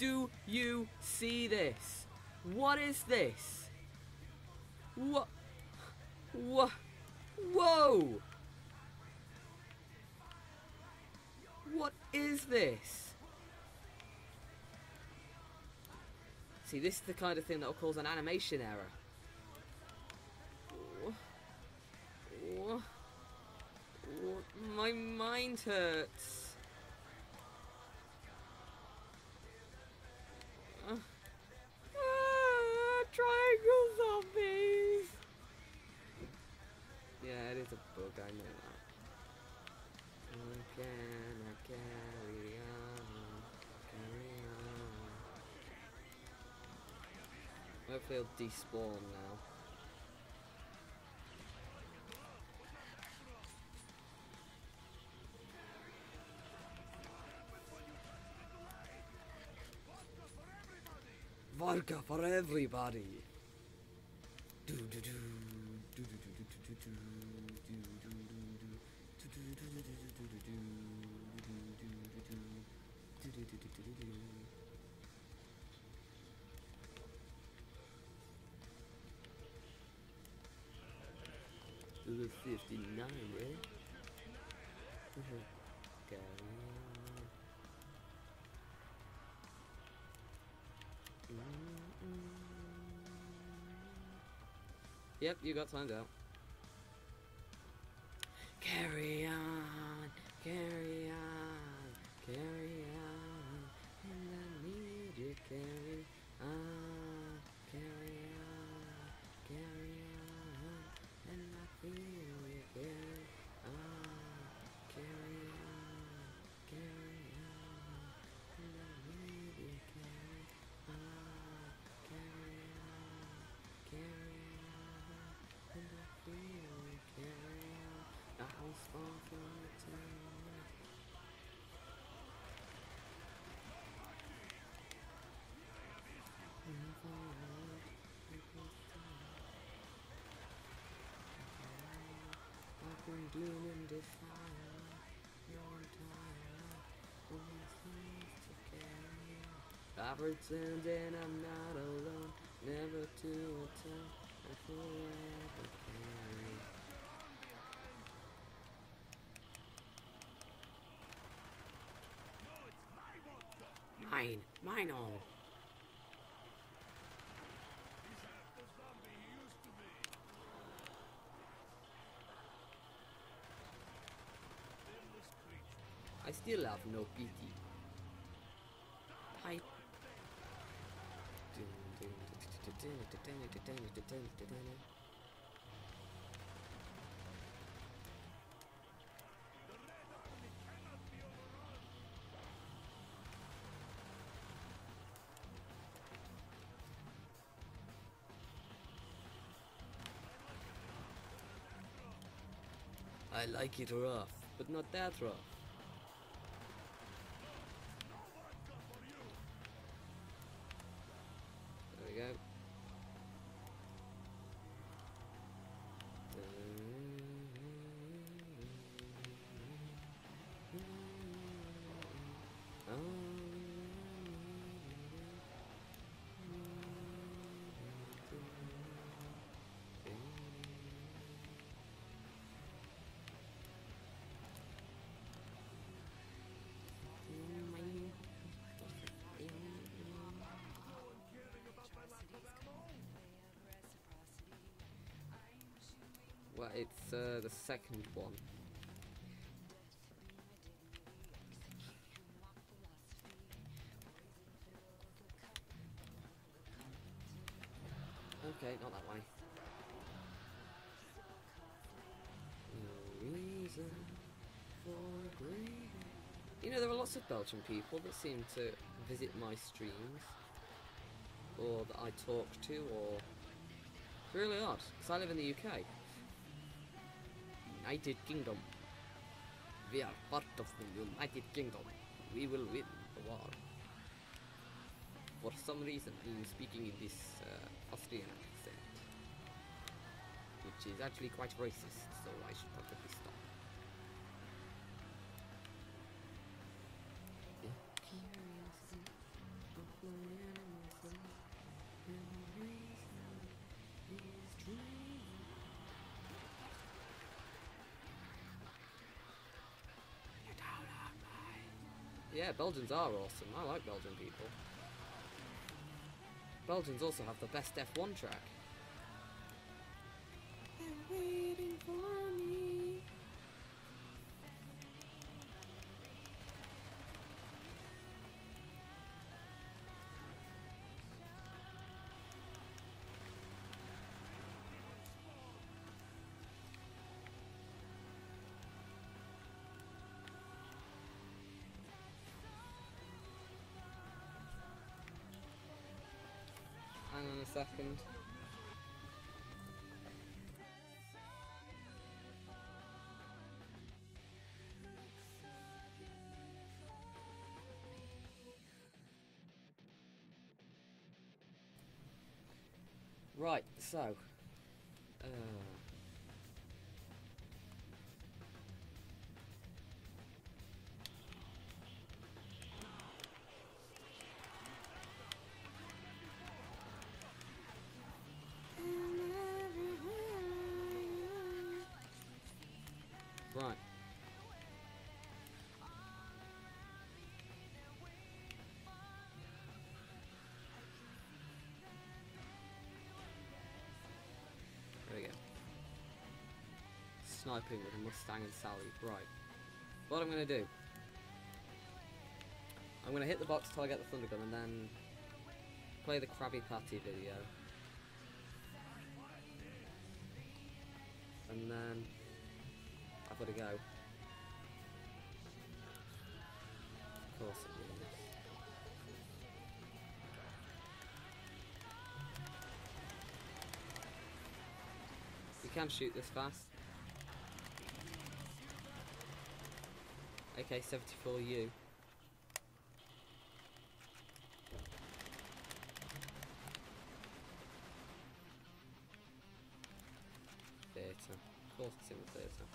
Do you see this? What is this? What? What? Whoa! What is this? See, this is the kind of thing that will cause an animation error. My mind hurts. Hopefully it'll despawn now. Vodka for everybody. Do do do do do do do Do do do do do do do do do do do do Level 59, right? Yep, you got timed out. Carry on, carry on, carry when gloom and defile your when things to carry I pretend that I'm not alone, never to attempt forever carry. Mine, mine all. I still have no pity. I like it rough, but not that rough. Well, it's uh, the second one. Okay, not that way. No reason for grieving. You know, there are lots of Belgian people that seem to visit my streams, or that I talk to, or it's really odd because I live in the UK. United Kingdom. We are part of the United Kingdom. We will win the war. For some reason, I'm speaking in this uh, Austrian accent, which is actually quite racist, so I should probably stop. Yeah, Belgians are awesome. I like Belgian people. Belgians also have the best F1 track. Second. Right, so. Uh, Sniping with a Mustang and Sally. Right. What I'm gonna do. I'm gonna hit the box till I get the thunder gun and then play the Krabby Patty video. And then I've gotta go. Of course it is. You can shoot this fast. AK-74U. Theatre. Of course it's in the theatre.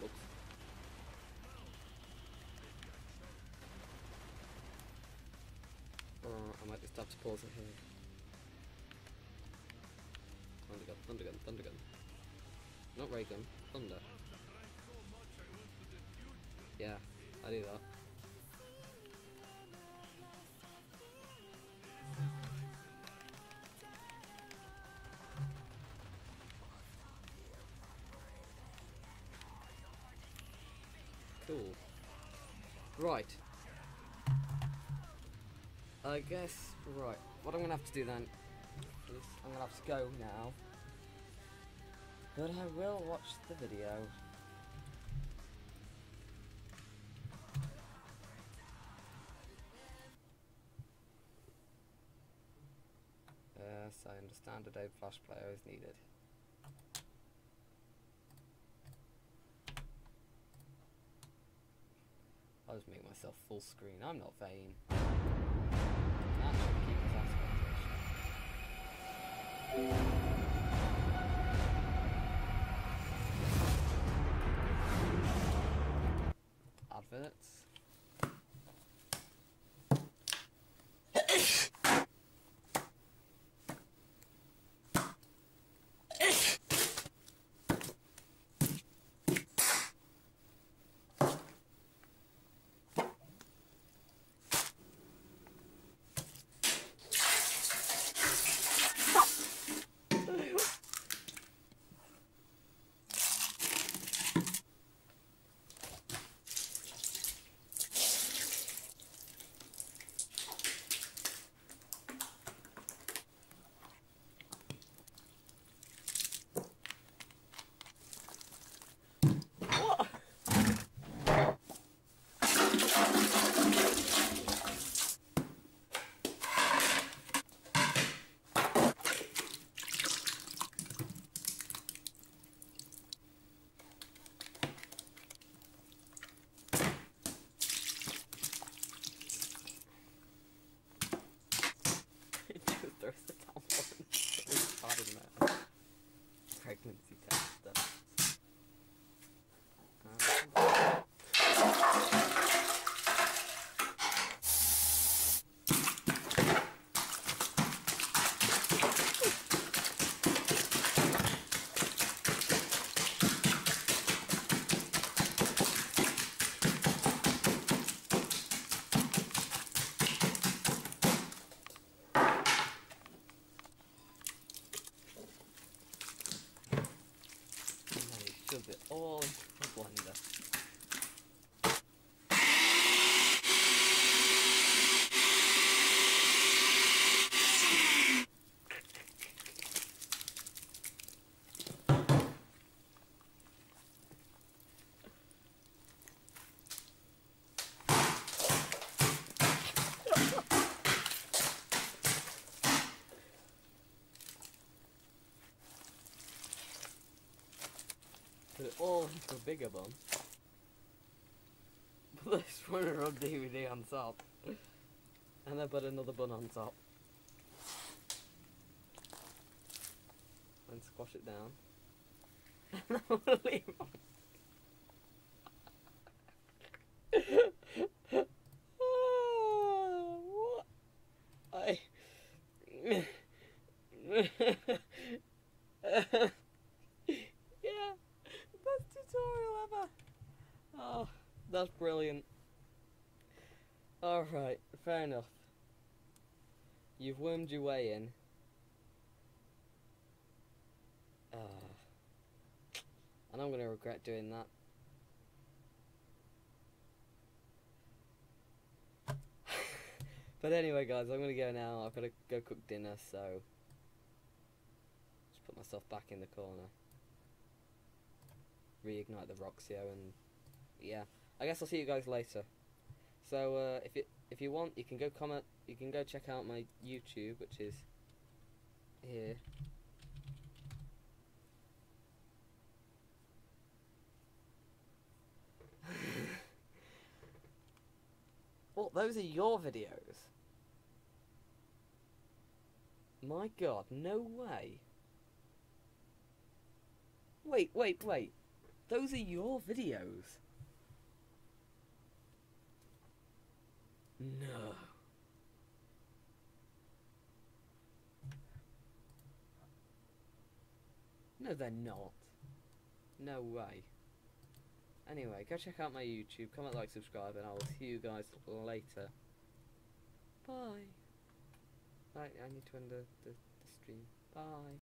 Whoops. Oh, I might just have to pause it here. Not Thunder. Yeah, I do that. Cool. Right. I guess, right, what I'm gonna have to do then is I'm gonna have to go now. But I will watch the video. Yes, I understand a Flash player is needed. I'll just make myself full screen. I'm not vain. That should keep us aspect ratio. Adverts. It all into a bigger bun. Put this runner up DVD on top. And then put another bun on top. And squash it down. Ah, what? I. yeah, best tutorial ever. Oh, that's brilliant. Alright, fair enough. You've wormed your way in. Ah. and I'm gonna regret doing that. but anyway, guys, I'm gonna go now. I've gotta go cook dinner, so. Just put myself back in the corner. Reignite the Roxio, and yeah. I guess I'll see you guys later. So uh, if you if you want, you can go comment. You can go check out my YouTube, which is here. well, those are your videos. My God, no way. Wait, wait, wait. Those are your videos. No. No, they're not. No way. Anyway, go check out my YouTube, comment, like, subscribe, and I will see you guys later. Bye. I, I need to end the, the, the stream. Bye.